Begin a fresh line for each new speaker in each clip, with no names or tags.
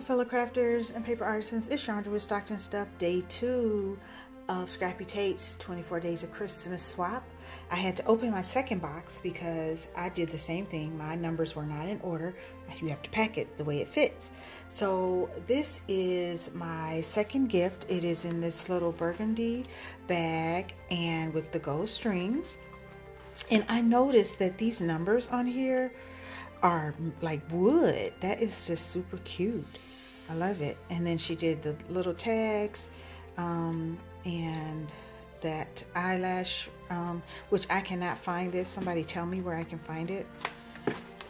fellow crafters and paper artisans, it's Chandra with Stocked 'n' Stuffed, day two of Scrappy Tate's 24 Days of Christmas swap. I had to open my second box because I did the same thing. My numbers were not in order. You have to pack it the way it fits. So this is my second gift. It is in this little burgundy bag and with the gold strings. And I noticed that these numbers on here are like wood. That is just super cute. I love it. And then she did the little tags um, and that eyelash, um, which I cannot find this. Somebody tell me where I can find it.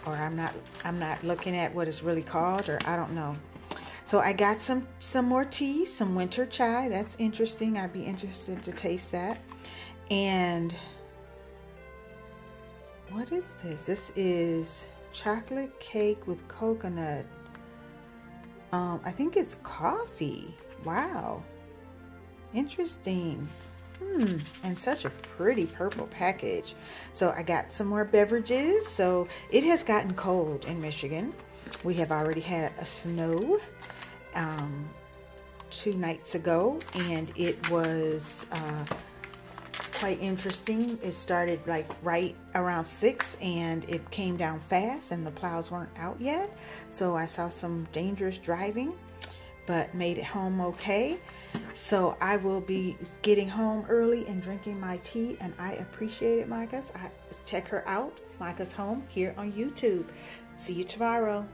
Or I'm not I'm not looking at what it's really called or I don't know. So I got some some more tea, some winter chai. That's interesting. I'd be interested to taste that. And what is this? This is chocolate cake with coconut. Um, I think it's coffee. Wow. Interesting. Hmm, and such a pretty purple package. So I got some more beverages. So it has gotten cold in Michigan. We have already had a snow um, two nights ago, and it was uh, quite interesting. It started like right around six and it came down fast and the plows weren't out yet. So I saw some dangerous driving, but made it home okay. So I will be getting home early and drinking my tea and I appreciate it, Makaz. I check her out, Makaz Home here on YouTube. See you tomorrow.